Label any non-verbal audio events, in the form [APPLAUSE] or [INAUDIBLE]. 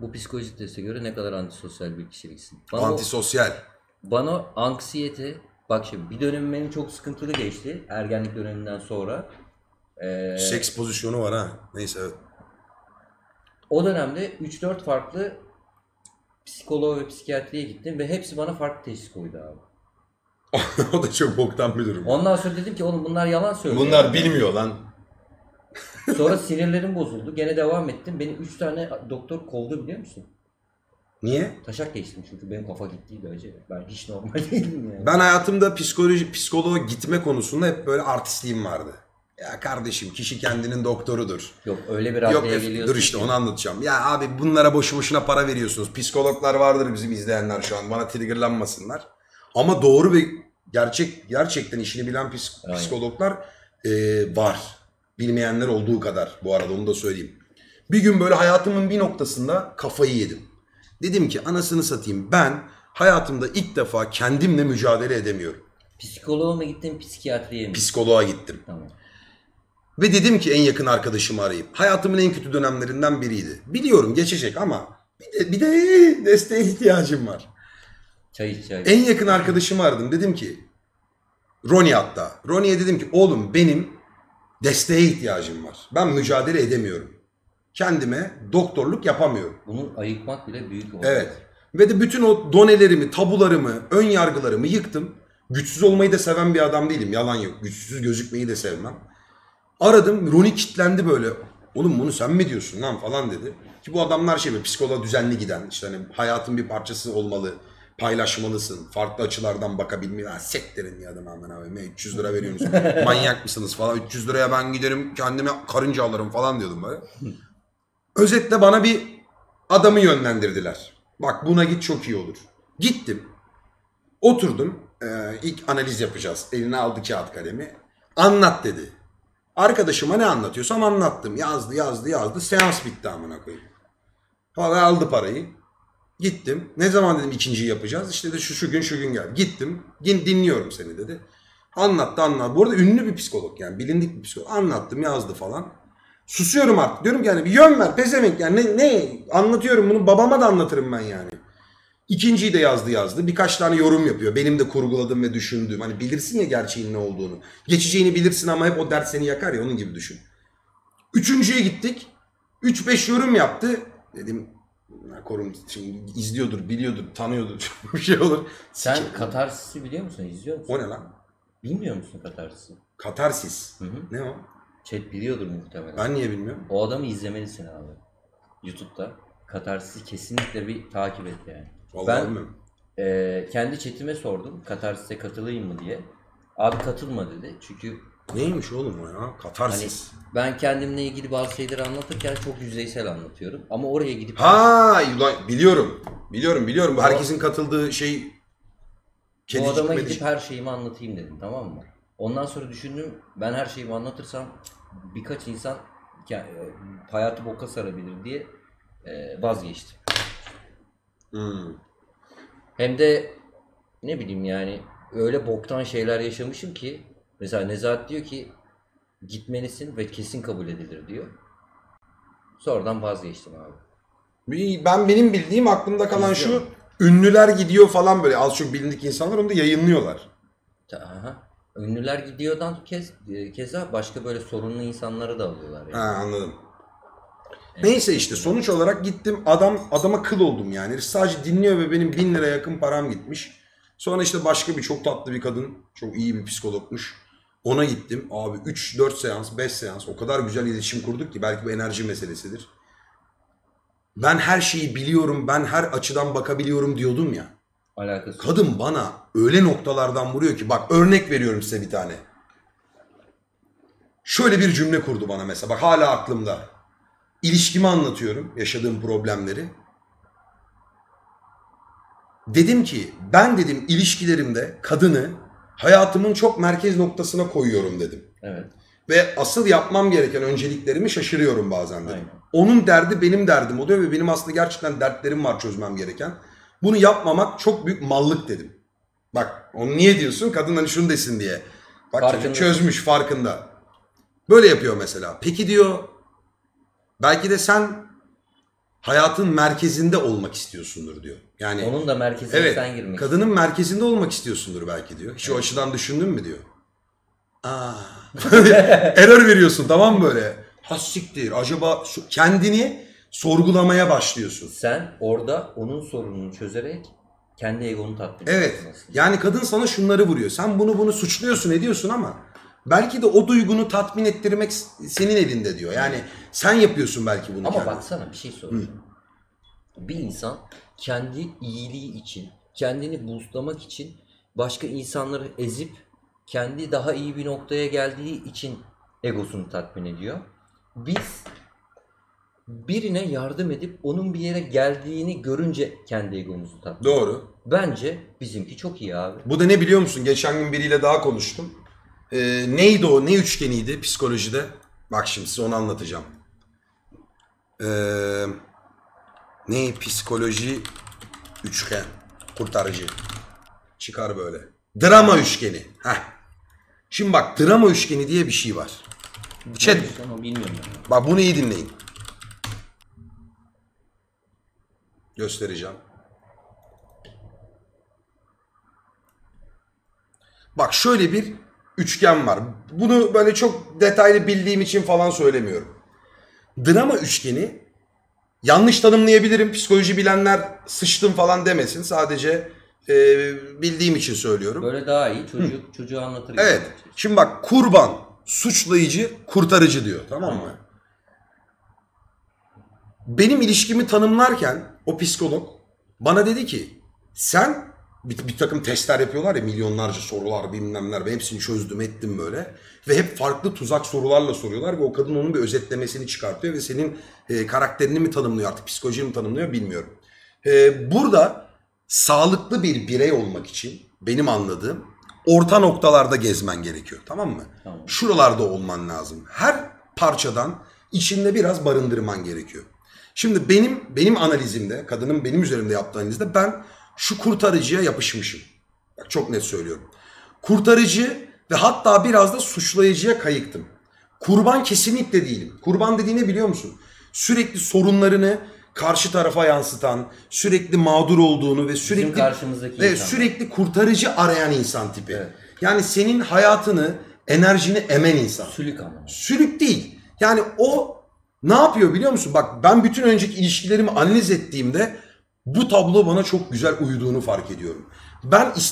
Bu psikolojik teste göre ne kadar antisosyal bir kişiliksin. Bana, o- Antisosyal. bana anksiyete, bak şimdi bir dönemim benim çok sıkıntılı geçti. Ergenlik döneminden sonra. Ee, Seks pozisyonu var ha. Neyse evet. o dönemde 3-4 farklı psikoloğa ve psikiyatriye gittim ve hepsi bana farklı teşhis koydu abi. [LAUGHS] o da çok boktan bir durum. Ondan sonra dedim ki oğlum bunlar yalan söylüyor. Bunlar bilmiyor lan. Sonra sinirlerim bozuldu. Gene devam ettim. Beni 3 tane doktor kovdu biliyor musun? Niye? Taşak geçtim çünkü benim kafa gittiydi acı. Ben hiç normal [LAUGHS] değilim yani. Ben hayatımda psikoloji, psikoloğa gitme konusunda hep böyle artistliğim vardı. Ya kardeşim kişi kendinin doktorudur. Yok öyle bir Yok raddeye geliyorsun dur işte ki. onu anlatacağım. Ya abi bunlara boşu boşuna para veriyorsunuz. Psikologlar vardır bizim izleyenler şu an. Bana triggerlanmasınlar. Ama doğru ve gerçek gerçekten işini bilen Aynen. psikologlar e, var. Bilmeyenler olduğu kadar bu arada onu da söyleyeyim. Bir gün böyle hayatımın bir noktasında kafayı yedim. Dedim ki anasını satayım ben hayatımda ilk defa kendimle mücadele edemiyorum. Psikoloğa mı gittin psikiyatriye mi? Psikoloğa gittim. Tamam. Ve dedim ki en yakın arkadaşımı arayıp. Hayatımın en kötü dönemlerinden biriydi. Biliyorum geçecek ama bir de, bir de [LAUGHS] desteğe ihtiyacım var. Çay iç çay. En yakın arkadaşımı aradım. Dedim ki Ronnie hatta. Ronnie'ye dedim ki oğlum benim desteğe ihtiyacım var. Ben mücadele edemiyorum. Kendime doktorluk yapamıyorum. Bunu ayıkmak bile büyük olay. Evet. Ve de bütün o donelerimi, tabularımı, ön yargılarımı yıktım. Güçsüz olmayı da seven bir adam değilim. Yalan yok. Güçsüz gözükmeyi de sevmem. Aradım. Roni kitlendi böyle. Oğlum bunu sen mi diyorsun lan falan dedi. Ki bu adamlar şey böyle psikoloğa düzenli giden. işte hani hayatın bir parçası olmalı. Paylaşmalısın. Farklı açılardan bakabilmeyi. Ha sektirin ya adam aman abi. 300 lira veriyorsunuz. [LAUGHS] Manyak mısınız falan. 300 liraya ben giderim kendime karınca alırım falan diyordum böyle. Özetle bana bir adamı yönlendirdiler. Bak buna git çok iyi olur. Gittim. Oturdum. Ee, ilk analiz yapacağız. Eline aldı kağıt kalemi. Anlat dedi. Arkadaşıma ne anlatıyorsam anlattım. Yazdı yazdı yazdı. Seans bitti amına koyayım. Valla aldı parayı. Gittim. Ne zaman dedim ikinciyi yapacağız? İşte de şu şu gün şu gün gel. Gittim. Din, dinliyorum seni dedi. Anlattı anlattı. Bu arada ünlü bir psikolog yani. Bilindik bir psikolog. Anlattım yazdı falan. Susuyorum artık. Diyorum ki yani bir yön ver pezevenk yani ne, ne anlatıyorum bunu babama da anlatırım ben yani. İkinciyi de yazdı yazdı. Birkaç tane yorum yapıyor. Benim de kurguladığım ve düşündüğüm. Hani bilirsin ya gerçeğin ne olduğunu. Geçeceğini bilirsin ama hep o dert seni yakar ya onun gibi düşün. Üçüncüye gittik. 3-5 yorum yaptı. Dedim "Ya korum şimdi izliyordur, biliyordur, tanıyordur [LAUGHS] bir şey olur. Sen Sikim. katarsisi biliyor musun? İzliyor musun? O ne lan? Bilmiyor musun katarsisi? Katarsis. Hı hı. Ne o? Chat biliyordur muhtemelen. Ben niye bilmiyorum? O adamı izlemelisin abi. YouTube'da. Katarsis'i kesinlikle bir takip et yani. Vallahi Ben- bilmiyorum. Ee, kendi chatime sordum. Katarsis'e katılayım mı diye. Abi katılma dedi. Çünkü Neymiş oğlum o ya? hani Katarsis. ben kendimle ilgili bazı şeyleri anlatırken çok yüzeysel anlatıyorum. Ama oraya gidip Ha, ulan biliyorum. Biliyorum, biliyorum. Bu herkesin katıldığı şey bu kedicik adama gidip her şeyimi anlatayım dedim tamam mı? Ondan sonra düşündüm ben her şeyimi anlatırsam birkaç insan ke- e, hayatı boka sarabilir diye e, vazgeçtim. Hmm. Hem de ne bileyim yani öyle boktan şeyler yaşamışım ki mesela Nezahat diyor ki gitmelisin ve kesin kabul edilir diyor. Sonradan vazgeçtim abi. Ben benim bildiğim aklımda kalan İzliyorum. şu ünlüler gidiyor falan böyle az çok bilindik insanlar onu da yayınlıyorlar. Aha. Ünlüler gidiyordan kez, e, keza başka böyle sorunlu insanları da alıyorlar yani. Ha anladım. Neyse işte sonuç olarak gittim adam adama kıl oldum yani. Sadece dinliyor ve benim bin lira yakın param gitmiş. Sonra işte başka bir çok tatlı bir kadın. Çok iyi bir psikologmuş. Ona gittim. Abi 3-4 seans, 5 seans o kadar güzel iletişim kurduk ki belki bu enerji meselesidir. Ben her şeyi biliyorum, ben her açıdan bakabiliyorum diyordum ya. Alakası. Kadın bana öyle noktalardan vuruyor ki bak örnek veriyorum size bir tane. Şöyle bir cümle kurdu bana mesela bak hala aklımda. İlişkimi anlatıyorum yaşadığım problemleri. Dedim ki ben dedim ilişkilerimde kadını hayatımın çok merkez noktasına koyuyorum dedim. Evet. Ve asıl yapmam gereken önceliklerimi şaşırıyorum bazen dedim. Aynen. Onun derdi benim derdim oluyor ve benim aslında gerçekten dertlerim var çözmem gereken. Bunu yapmamak çok büyük mallık dedim. Bak onu niye diyorsun? Kadın hani şunu desin diye. Bak Farkında. çözmüş farkında. Böyle yapıyor mesela. Peki diyor belki de sen hayatın merkezinde olmak istiyorsundur diyor. Yani Onun da merkezine evet sen girmek kadının merkezinde olmak istiyorsundur belki diyor. Hiç o açıdan düşündün mü diyor. [LAUGHS] Aa. [LAUGHS] Error veriyorsun tamam mı böyle? Ha siktir acaba şu- kendini sorgulamaya başlıyorsun. Sen orada onun sorununu çözerek kendi egonu tatmin Evet. aslında. Yani kadın sana şunları vuruyor. Sen bunu bunu suçluyorsun ediyorsun ama belki de o duygunu tatmin ettirmek senin elinde diyor. Yani sen yapıyorsun belki bunu Ama kendin. baksana bir şey soracağım. Bir insan kendi iyiliği için, kendini boostlamak için başka insanları ezip kendi daha iyi bir noktaya geldiği için egosunu tatmin ediyor. Biz birine yardım edip onun bir yere geldiğini görünce kendi egomuzu tatmin. Doğru. Bence bizimki çok iyi abi. Bu da ne biliyor musun? Geçen gün biriyle daha konuştum. Ee, neydi o? Ne üçgeniydi psikolojide? Bak şimdi size onu anlatacağım. Ee, ne psikoloji üçgen kurtarıcı. Çıkar böyle. Drama üçgeni. Heh. Şimdi bak drama üçgeni diye bir şey var. Chat, Ama bilmiyorum ben. Bak bunu iyi dinleyin. Göstereceğim. Bak şöyle bir üçgen var. Bunu böyle çok detaylı bildiğim için falan söylemiyorum. Drama üçgeni yanlış tanımlayabilirim. Psikoloji bilenler sıçtım falan demesin. Sadece e, bildiğim için söylüyorum. Böyle daha iyi. Çocuk çocuğu anlatır. Evet. anlatacak. Şimdi bak kurban, suçlayıcı, kurtarıcı diyor. Tamam mı? Benim ilişkimi tanımlarken o psikolog bana dedi ki sen bir, bir takım testler yapıyorlar ya milyonlarca sorular bilmem neler. Ben hepsini çözdüm ettim böyle. Ve hep farklı tuzak sorularla soruyorlar ve o kadın onun bir özetlemesini çıkartıyor ve senin e, karakterini mi tanımlıyor artık psikolojini mi tanımlıyor bilmiyorum. E, burada sağlıklı bir birey olmak için benim anladığım orta noktalarda gezmen gerekiyor. Tamam mı? Tamam. Şuralarda olman lazım. Her parçadan içinde biraz barındırman gerekiyor. Şimdi benim benim analizimde, kadının benim üzerimde yaptığı analizde ben şu kurtarıcıya yapışmışım. Bak çok net söylüyorum. Kurtarıcı ve hatta biraz da suçlayıcıya kayıktım. Kurban kesinlikle değilim. Kurban dediği ne biliyor musun? Sürekli sorunlarını karşı tarafa yansıtan, sürekli mağdur olduğunu ve sürekli ve insan. sürekli kurtarıcı arayan insan tipi. Evet. Yani senin hayatını, enerjini emen insan. Sülük ama. Sülük değil. Yani o ne yapıyor biliyor musun? Bak ben bütün önceki ilişkilerimi analiz ettiğimde bu tablo bana çok güzel uyuduğunu fark ediyorum. Ben iste